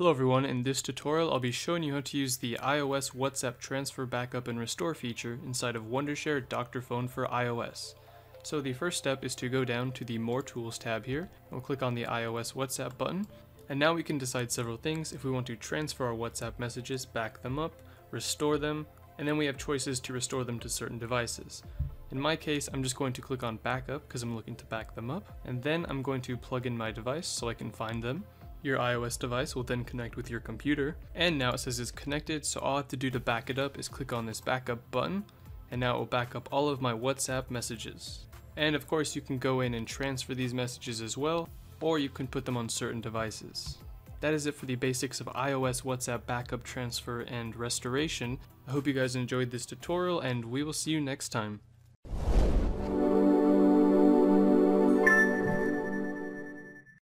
Hello everyone, in this tutorial I'll be showing you how to use the iOS WhatsApp Transfer Backup and Restore feature inside of Wondershare Dr.Fone for iOS. So the first step is to go down to the More Tools tab here, we'll click on the iOS WhatsApp button, and now we can decide several things if we want to transfer our WhatsApp messages, back them up, restore them, and then we have choices to restore them to certain devices. In my case, I'm just going to click on backup because I'm looking to back them up, and then I'm going to plug in my device so I can find them. Your iOS device will then connect with your computer, and now it says it's connected, so all I have to do to back it up is click on this backup button, and now it will back up all of my WhatsApp messages. And of course you can go in and transfer these messages as well, or you can put them on certain devices. That is it for the basics of iOS WhatsApp backup transfer and restoration. I hope you guys enjoyed this tutorial and we will see you next time.